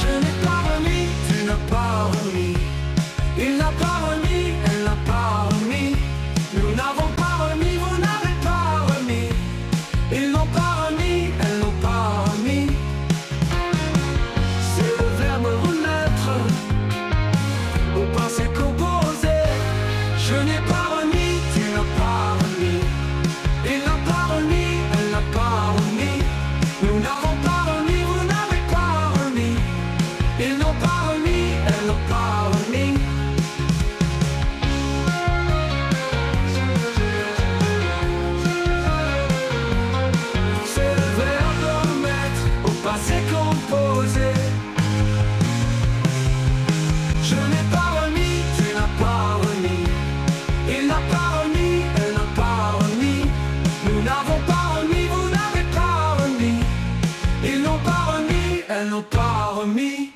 Je n'ai pas remis, tu n'as pas remis. Il n'a pas remis, elle n'a pas remis. Nous n'avons pas remis, vous n'avez pas remis. Ils n'ont pas remis, elles n'ont pas remis. C'est le verbe remettre au passé composé. Je n'ai pas remis. C'est composé. Je n'ai pas remis, tu n'as pas remis. Il n'a pas remis, elle n'a pas remis. Nous n'avons pas remis, vous n'avez pas remis. Ils n'ont pas remis, elles n'ont pas remis.